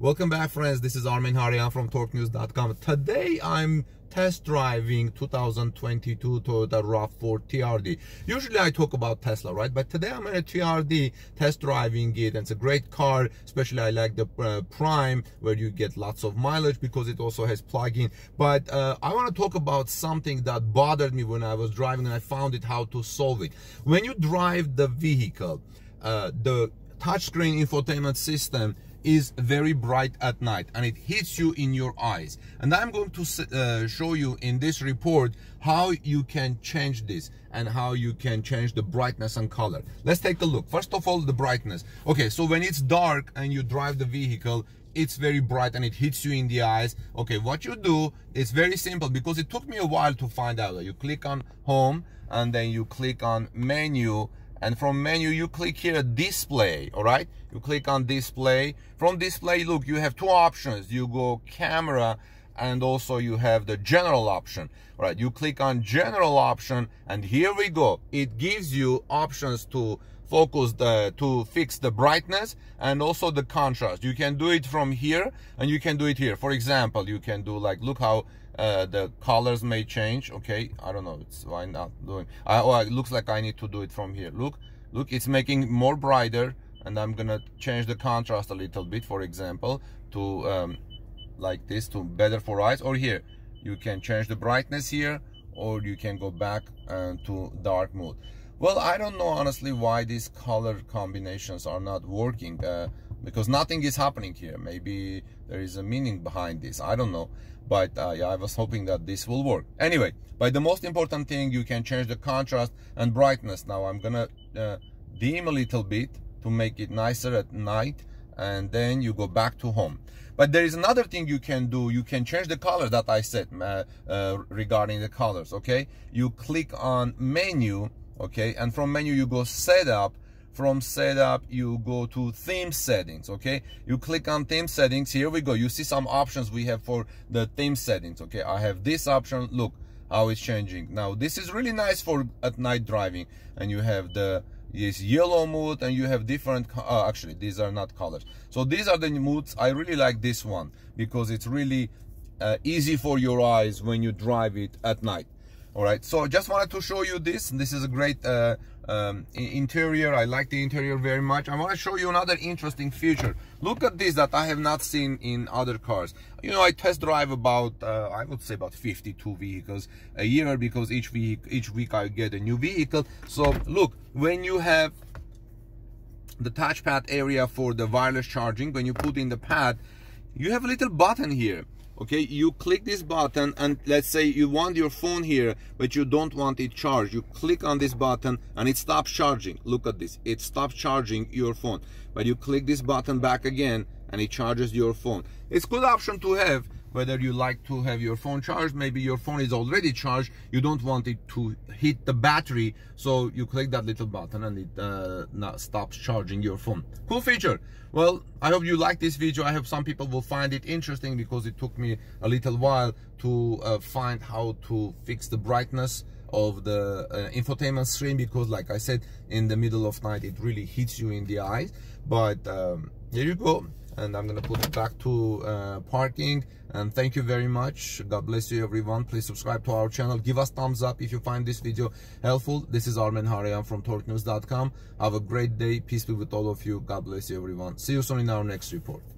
Welcome back friends, this is Armen Hareyan from TorqueNews.com. Today I'm test driving 2022 Toyota RAV4 TRD. Usually I talk about Tesla, right? But today I'm in a TRD test driving it. And it's a great car, especially I like the uh, Prime where you get lots of mileage because it also has plug-in. But uh, I want to talk about something that bothered me when I was driving and I found it how to solve it. When you drive the vehicle, uh, the touchscreen infotainment system is very bright at night and it hits you in your eyes. And i'm going to uh, show you in this report how you can change this and how you can change the brightness and color. Let's take a look. First of all the brightness. Okay so when it's dark and you drive the vehicle it's very bright and it hits you in the eyes. Okay what you do is very simple because it took me a while to find out you click on home and then you click on menu and from menu you click here display all right? You click on display. From display look you have two options. You go camera and also you have the general option all right? You click on general option and here we go. It gives you options to focus the to fix the brightness and also the contrast. You can do it from here and you can do it here. For example you can do like look how uh, the colors may change. Okay I don't know it's why not doing I, oh, it looks like I need to do it from here. Look look it's making more brighter and I'm gonna change the contrast a little bit for example to um, like this to better for eyes or here. You can change the brightness here or you can go back uh, to dark mode. Well I don't know honestly why these color combinations are not working. Uh, because nothing is happening here. Maybe there is a meaning behind this. I don't know. But uh, yeah I was hoping that this will work. Anyway but the most important thing you can change the contrast and brightness. Now I'm gonna uh, dim a little bit to make it nicer at night and then you go back to home. But there is another thing you can do. You can change the color that I said uh, uh, regarding the colors okay? You click on menu okay? And from menu you go setup from setup you go to theme settings okay? You click on theme settings here we go. You see some options we have for the theme settings okay? I have this option look how it's changing. Now this is really nice for at night driving and you have the this yellow mood and you have different uh, actually these are not colors. So these are the moods. I really like this one because it's really uh, easy for your eyes when you drive it at night all right. So I just wanted to show you this. This is a great uh, um, interior. I like the interior very much. I want to show you another interesting feature. Look at this that I have not seen in other cars. You know I test drive about uh, I would say about 52 vehicles a year because each week each week I get a new vehicle. So look when you have the touchpad area for the wireless charging when you put in the pad you have a little button here okay? You click this button and let's say you want your phone here but you don't want it charged. You click on this button and it stops charging. Look at this. It stops charging your phone. But you click this button back again and it charges your phone. It's good option to have whether you like to have your phone charged. Maybe your phone is already charged. You don't want it to hit the battery so you click that little button and it uh, stops charging your phone. Cool feature. Well i hope you like this video. I hope some people will find it interesting because it took me a little while to uh, find how to fix the brightness of the uh, infotainment screen because like i said in the middle of night it really hits you in the eyes. But um, here you go and I'm gonna put it back to uh, parking. And thank you very much. God bless you everyone. Please subscribe to our channel. Give us thumbs up if you find this video helpful. This is Armen Hareyan from torquenews.com have a great day. Peace be with all of you. God bless you everyone. See you soon in our next report